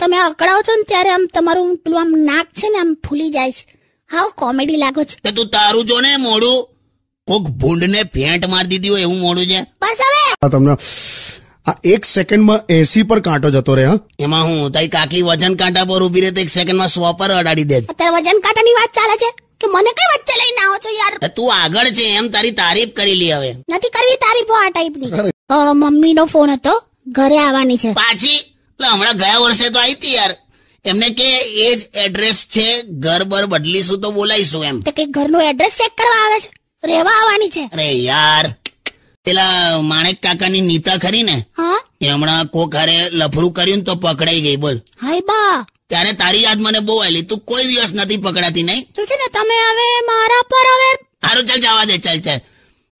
તમે અકળાવો છો ને ત્યારે આમ તમારું પેલું આમ નાક છે ને આમ ફૂલી જાય છે. હાવ કોમેડી લાગો છો. તો તું તારું જો ને મોડું. કોક ભૂંડને ફેંટ મારી દીધી હોય એવું મોડું છે. બસ હવે. આ તમને આ એક સેકન્ડમાં એસી પર કાંટો જતો રહે હા? એમાં હું તારી કાકી વજન કાંટા પર ઊભી રહે તો એક સેકન્ડમાં સો પર અડાડી દે. અત્યારે વજન કાંટાની વાત ચાલે છે? કે મને કઈ વચ્ચે લઈને આવો છો યાર? તું આગળ છે એમ તારી તારીફ કરી લી હવે. નથી કરવી તારીફો આ ટાઈપની. મમ્મીનો ફોન હતો ઘરે આવવાની છે. પાછી એટલે હમણાં ગયા વર્ષે તો આવી હતી યાર. એમને કે એ જ એડ્રેસ છે ઘર બર બદલીશું તો બોલાઈશું એમ. તો કે ઘરનું એડ્રેસ ચેક કરવા આવે છે. રહેવા આવવાની છે. અરે યાર પેલા માણેક કાકાની નીતા ખરી ને? એ હમણાં કોક હારે લફરું કર્યું ને તો પકડાઈ ગઈ બોલ. હાય બા. ત્યારે તારી યાદ મને બહુ આવેલી તું કોઈ દિવસ નથી પકડાતી નહીં? તું છે ને તમે હવે મારા પર હવે સારું ચાલ જવા દે ચાલ ચાલ.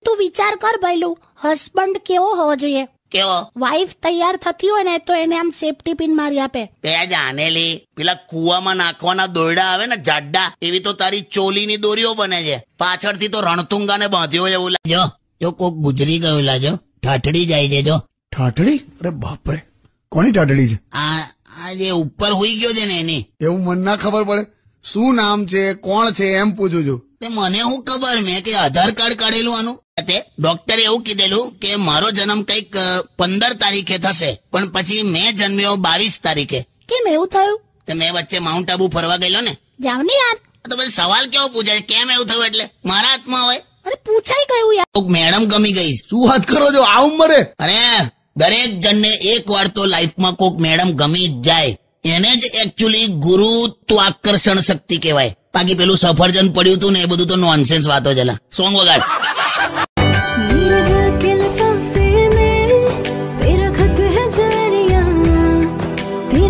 તું વિચાર કર ભાઈલું. હસબન્ડ કેવો હોવો જોઈએ? કેવો? વાઈફ તૈયાર થતી હોય ને તો એને આમ સેફટી પિન મારી આપે. બે જાનેલી પેલા કુવામાં નાખવાના દોરડા આવે ને જાડા એવી તો તારી ચોલીની દોરીઓ બને છે. પાછળથી તો રણતુંગાને બાંધ્યો એવું લાગ્યો જો કોક ગુજરી ગયું લાજો ઠાઠડી જાય છે જો. ઠાઠડી? અરે બાપરે. કોની ઠાઠડી છે? આ આ જે ઉપર હોઈ ગયો છે ને એની. એવું મને ના ખબર પડે. શું નામ છે કોણ છે એમ પૂછું છું. તે મને હું ખબર મેં કે આધાર કાર્ડ કાઢેલું આનું. ડોક્ટરે એવું કીધેલું કે મારો જન્મ કંઈક પંદર તારીખે થશે પણ પછી મેં જન્મ્યો બાવીસ તારીખે. કેમ એવું થયું? તો મેં વચ્ચે માઉન્ટ આબુ ફરવા ગયેલો ને. જાવ ને યાર તો પછી સવાલ કેવો પૂછાય? કેમ એવું થયું એટલે? મારા હાથમાં હોય. અરે પૂછાઈ ગયું યાર? મેડમ ગમી ગઈ. શું વાત કરો છો? આ ઉંમરે? અરે દરેક જણને એક વાર તો લાઈફમાં કોક મેડમ ગમી જ જાય. એને જ એકચ્યુઅલી ગુરુત્વાકર્ષણ શક્તિ કહેવાય. બાકી પેલું સફરજન પડ્યું હતું ને એ બધું તો નોનસેન્સ વાતો જલા સોંગ વગાડ.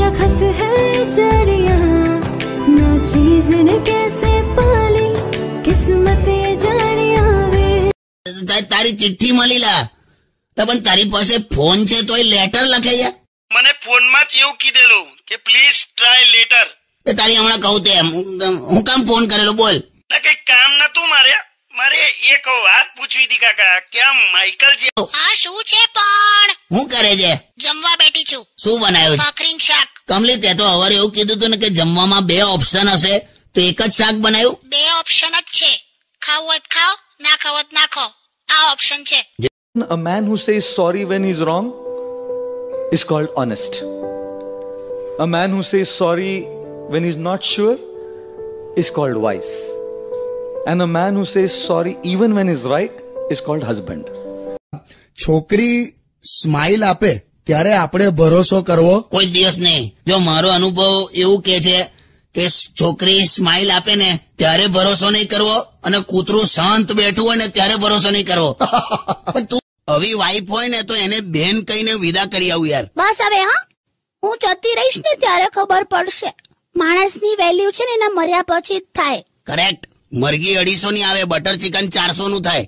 तेरा खत है जड़िया ना चीज ने कैसे पाली किस्मत ये जानिया वे તા- તારી ચિઠ્ઠી મળી લા તો પણ તારી પાસે ફોન છે તોય લેટર લખે છે મને ફોનમાં જ એવું કીધેલું કે પ્લીઝ ટ્રાય લેટર તે તારી હમણાં કહું તેમ હું- હું કામ ફોન કરેલો બોલ ને કઈ કામ નતું મારે મારે એક વાત પૂછવી હતી કાકા કે આ માઇકલ જે આ શું છે પણ હું કરે છે જમવા બેઠી છું શું બનાવ્યું છે ભાખરીન શાક કમલી તે તો હવારે એવું કીધું હતું ને કે જમવામાં બે ઓપ્શન હશે તો એક જ શાક બનાવ્યું બે ઓપ્શન જ છે ખાવું હોય તો ખાઓ ના ખાવ તો ના ખાઓ આ ઓપ્શન છે A man who says sorry when he's wrong is called honest. A man who says sorry when he's not sure is called wise. And a man who says sorry even when he's right is called husband. છોકરી smile આપે ત્યારે આપણે ભરોસો કરવો કોઈ દિવસ નહીં. જો મારો અનુભવ એવું કે છે કે છોકરી સ્માઇલ આપે ને ત્યારે ભરોસો નહીં કરવો અને કૂતરું શાંત બેઠું હોય ને ત્યારે ભરોસો નહીં કરવો. પણ તું આવી વાઈફ હોય ને તો એને બેન કહીને વિદા કરી આવું યાર. બસ હવે હા? હું જતી રહીશ ને ત્યારે ખબર પડશે. માણસની વેલ્યુ છે ને એના મર્યા પછી જ થાય. કરેક્ટ મરઘી અઢીસો ની આવે બટર ચિકન ચારસો નું થાય.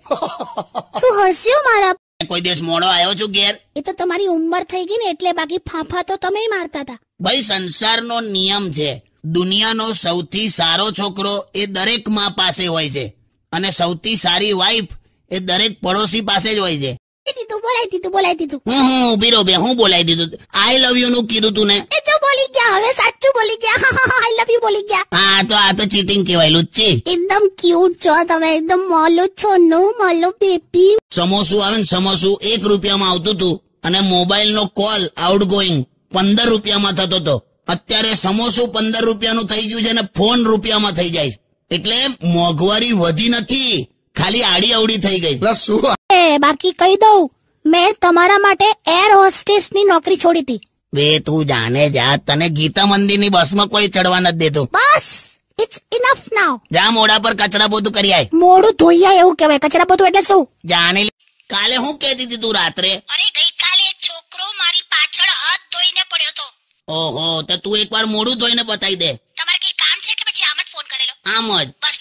તું હસ્યો મારા કોઈ દિવસ મોડો આવ્યો છું ઘેર. એ તો તમારી ઉંમર થઈ ગઈ ને એટલે બાકી ફાંફા તો તમે મારતા હતા. ભાઈ સંસારનો નિયમ છે. દુનિયાનો સૌથી સારો છોકરો એ દરેકમાં પાસે હોય છે. અને સૌથી સારી વાઈફ એ દરેક પડોશી પાસે જ હોય છે. દીધું બોલાઈ દીધું બોલાઈ દીધું હું હું ઊભી રહો બે હું બોલાવી દીધું. આઈ લવ યુ નું કીધું તું ને. એ જો બોલી ગયા હવે સાચું બોલી ગયા. આઈ લવ યુ બોલી ગયા. હા તો આ તો ચીટિંગ કહેવાય લુચ્ચી એકદમ ક્યુટ છો તમે એકદમ મોલું છો નો મોલું બેબી સમોસું આવે ને સમોસું એક રૂપિયામાં આવતું હતું અને મોબાઈલ નો કોલ આઉટ ગોઈંગ પંદર રૂપિયામાં થતો હતો. અત્યારે સમોસું પંદર રૂપિયાનું થઈ ગયું છે અને ફોન રૂપિયામાં થઈ જાય છે. એટલે મોંઘવારી વધી નથી ખાલી આડી અવડી થઈ ગઈ શું બાકી કહી દઉં મેં તમારા માટે એર હોસ્ટેસની નોકરી છોડી હતી. બે તું જાણે જા તને ગીતા મંદિરની બસમાં કોઈ ચડવા નથી દેતું. બસ! ઇટ્સ ઇનફ નાઉ જા મોડા પર કચરા પોતું કરી આય. મોડું ધોઈયા એવું કહેવાય. કચરા પોતું એટલે શું? જાણે કાલે હું કહેતી હતી તું રાત્રે? અરે ગઈકાલે એક છોકરો મારી પાછળ હાથ ધોઈને પડ્યો હતો. ઓહો તો તું એકવાર મોડું ધોઈને બતાવી દે. તમારે કઈ કામ છે કે પછી આમ જ ફોન કરેલો? આમ જ. બસ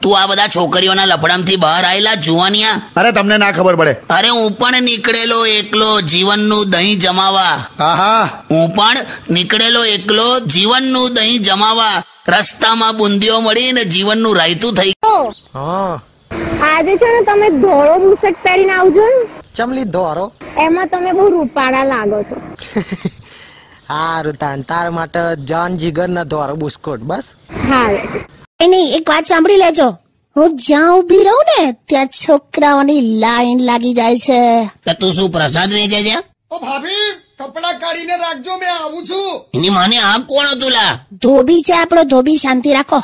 તો આ બધા છોકરીઓના લફડામથી બહાર આવેલા જુવાનિયા? અરે તમને ના ખબર પડે. અરે હું પણ નીકળેલો એકલો જીવનનું દહીં જમાવા. હા હા હું પણ નીકળેલો એકલો જીવનનું દહીં જમાવા. રસ્તામાં બુંદીઓ મળીને જીવનનું રાયતું થઈ આજે છે ને તમે ધોળો બુશર્ટ પહેરીને આવજો ને. ચમલી ધોરો એમાં તમે બહુ રૂપાળા લાગો છો. હારું રૂતાન તાર માટે જાન જીગર ના ધોરો બુસ્કોટ બસ. હા એ નહીં એક વાત સાંભળી લેજો. હું જ્યાં ઊભી રહું ને ત્યાં છોકરાઓની લાઈન લાગી જાય છે. તો તું શું પ્રસાદ વેચે છે? ઓ ભાભી કપડા કાઢીને રાખજો મેં આવું છું. એની માને આ કોણ હતું લા? ધોબી છે આપણો ધોબી શાંતિ રાખો.